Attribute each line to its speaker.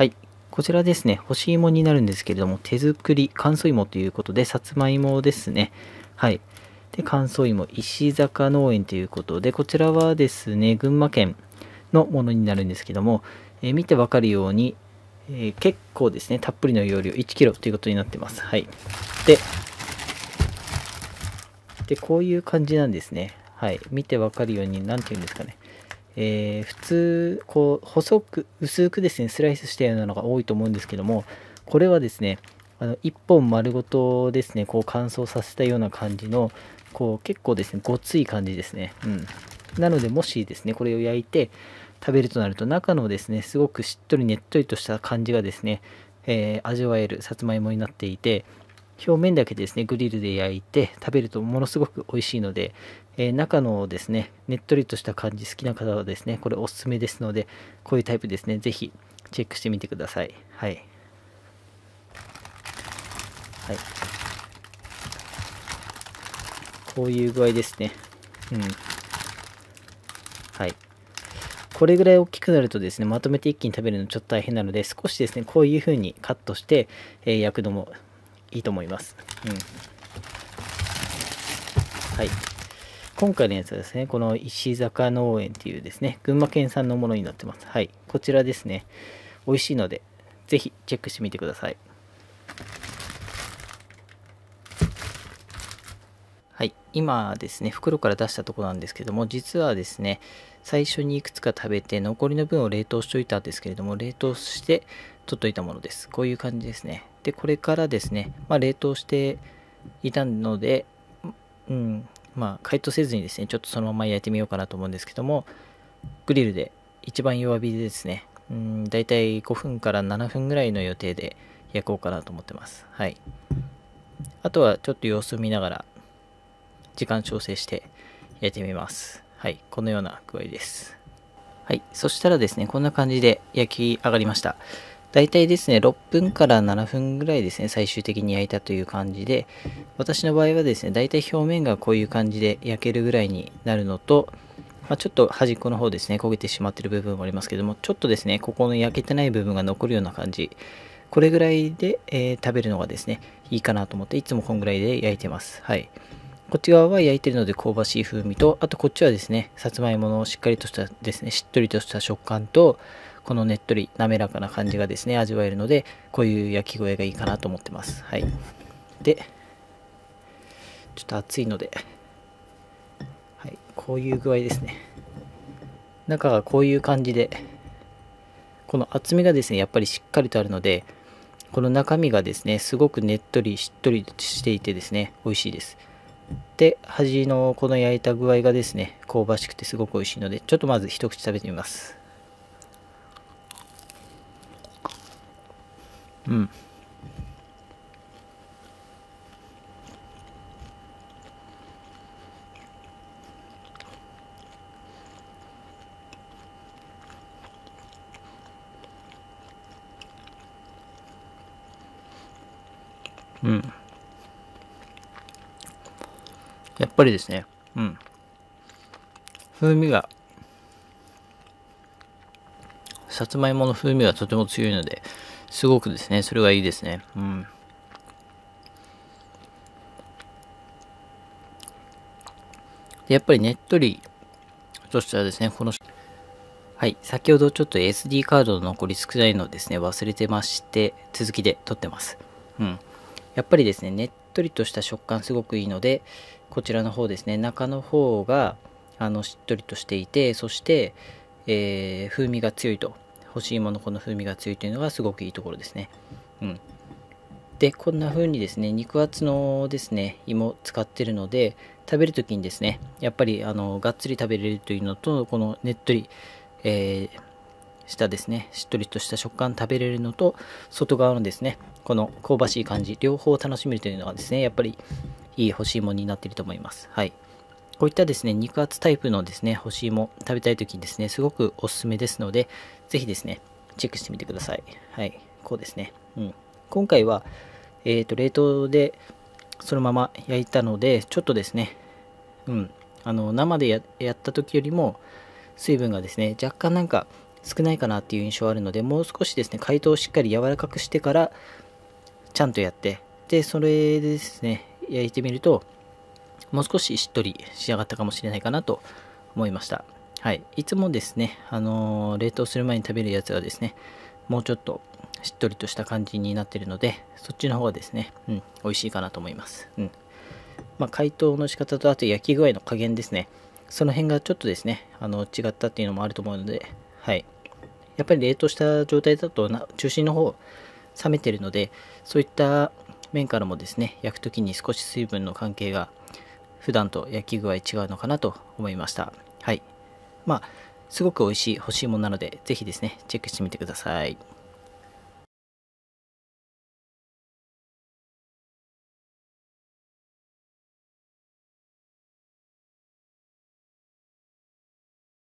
Speaker 1: はい。こちらですね、干し芋になるんですけれども、手作り乾燥芋ということで、さつまいもですね。はい。で、乾燥芋、石坂農園ということで、こちらはですね、群馬県のものになるんですけども、えー、見てわかるように、えー、結構ですね、たっぷりの容量 1kg ということになってます。はい。で、で、こういう感じなんですね。はい。見てわかるように、何て言うんですかね。えー、普通、こう、細く、薄くですね、スライスしたようなのが多いと思うんですけども、これはですね、あの1本丸ごとですね、こう乾燥させたような感じの、こう結構ですね、ごつい感じですね。うん。なので、もしですね、これを焼いて食べるとなると、中のですね、すごくしっとりねっとりとした感じがですね、えー、味わえるさつまいもになっていて、表面だけですね、グリルで焼いて食べるとものすごく美味しいので、えー、中のですね、ねっとりとした感じ好きな方はですね、これおすすめですので、こういうタイプですね、ぜひチェックしてみてください。はい。はい。こういう具合ですね。うん。はい。これぐらい大きくなるとですね、まとめて一気に食べるのちょっと大変なので、少しですね、こういう風にカットして、えー、焼くのもいいと思います。うん。はい。今回のやつはですね、この石坂農園っていうですね、群馬県産のものになってます。はい。こちらですね、美味しいので、ぜひチェックしてみてください。はい。今ですね、袋から出したとこなんですけども、実はですね、最初にいくつか食べて、残りの分を冷凍しといたんですけれども、冷凍して取っといたものです。こういう感じですね。で、これからですね、まあ、冷凍していたので、うん、まあ、解凍せずにですね、ちょっとそのまま焼いてみようかなと思うんですけども、グリルで一番弱火でですね、うん、だいたい5分から7分ぐらいの予定で焼こうかなと思ってます。はい。あとはちょっと様子を見ながら、時間調整して焼いてみます。はい。このような具合です。はい。そしたらですね、こんな感じで焼き上がりました。大体ですね、6分から7分ぐらいですね、最終的に焼いたという感じで、私の場合はですね、大体表面がこういう感じで焼けるぐらいになるのと、まあ、ちょっと端っこの方ですね、焦げてしまっている部分もありますけども、ちょっとですね、ここの焼けてない部分が残るような感じ、これぐらいで、えー、食べるのがですね、いいかなと思って、いつもこんぐらいで焼いてます。はい。こっち側は焼いてるので香ばしい風味と、あとこっちはですね、さつまいものしっかりとしたですね、しっとりとした食感と、このねっとり滑らかな感じがですね味わえるのでこういう焼き具合がいいかなと思ってます。はい。でちょっと熱いのではい。こういう具合ですね。中がこういう感じでこの厚みがですねやっぱりしっかりとあるのでこの中身がですねすごくねっとりしっとりしていてですね美味しいです。で端のこの焼いた具合がですね香ばしくてすごく美味しいのでちょっとまず一口食べてみますうん。うん。やっぱりですね、うん。風味が、さつまいもの風味がとても強いので、すごくですね、それがいいですね。うん。やっぱりねっとりとしたらですね、この、はい、先ほどちょっと SD カードの残り少ないのですね、忘れてまして、続きで撮ってます。うん。やっぱりですね、ねっとりとした食感すごくいいので、こちらの方ですね、中の方が、あの、しっとりとしていて、そして、えー、風味が強いと干し芋のこの風味が強いというのがすごくいいところですね。うん。で、こんな風にですね、肉厚のですね、芋使ってるので、食べるときにですね、やっぱりあのがっつり食べれるというのと、このねっとり、えー、したですね、しっとりとした食感食べれるのと、外側のですね、この香ばしい感じ、両方楽しめるというのがですね、やっぱりいい干し芋になっていると思います。はい。こういったですね、肉厚タイプのですね、干し芋食べたいときにですね、すごくおすすめですので、ぜひですね、チェックしてみてください。はい、こうですね。うん。今回は、えっ、ー、と、冷凍でそのまま焼いたので、ちょっとですね、うん、あの、生でやった時よりも、水分がですね、若干なんか、少ないかなっていう印象あるので、もう少しですね、解凍をしっかり柔らかくしてから、ちゃんとやって、で、それでですね、焼いてみると、もう少ししっとり仕上がったかもしれないかなと思いました。はい。いつもですね、あのー、冷凍する前に食べるやつはですね、もうちょっとしっとりとした感じになってるので、そっちの方がですね、うん、美味しいかなと思います。うん。まあ、解凍の仕方と、あと焼き具合の加減ですね。その辺がちょっとですね、あの、違ったっていうのもあると思うので、はい。やっぱり冷凍した状態だとな、中心の方、冷めてるので、そういった面からもですね、焼くときに少し水分の関係が普段と焼き具合違うのかなと思いました。はい。まあ、すごく美味しい、欲しいものなので、ぜひですね、チェックしてみてください。